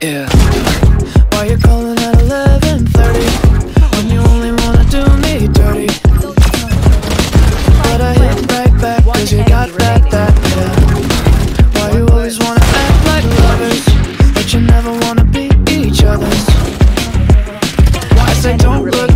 Yeah. Why you calling at 11:30 when you only wanna do me dirty? But I hit right back 'cause you got that that. Why you always wanna act like lovers, but you never wanna be each other's? Don't look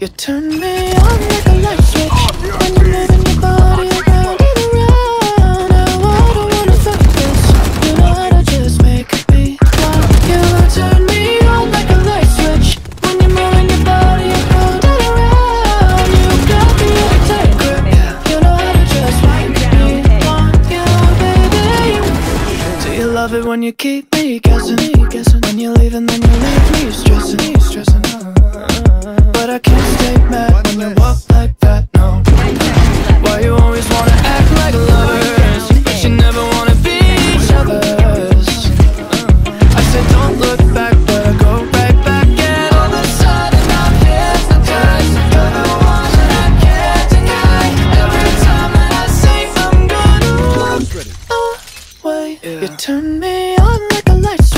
you turn me on like a light switch when you're moving your body around and around. Now I don't wanna fight this. You know how to just make me want you. Turn me on like a light switch when you're moving your body around and around. You got me in a tight grip. You know how to just make me want you, baby. Do you love it when you keep me guessing? When you leave and then you leave me stressing, stressing. Walk away, you turn me on like a light switch